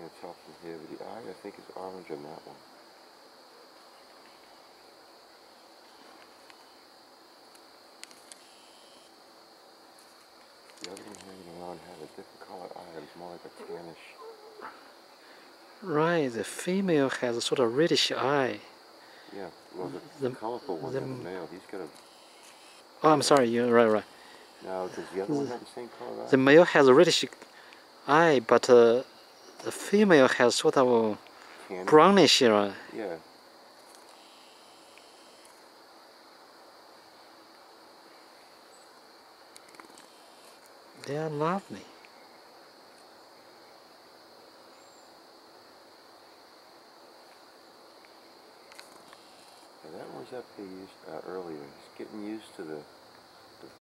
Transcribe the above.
Can't tell from here, but the eye I think is orange on that one. The other one hanging around had a different color eye. It was more like a tannish. Right, the female has a sort of reddish eye. Yeah, well, the, The- colorful one, the- the, male, he's got a. Oh, I'm sorry, you're right, right. Now, does the other one have the same color eye? The male has a reddish eye, but uh, the female has sort of a brownish eye. Yeah. They are lovely. Yeah, that one's up here used, uh, earlier. He's getting used to the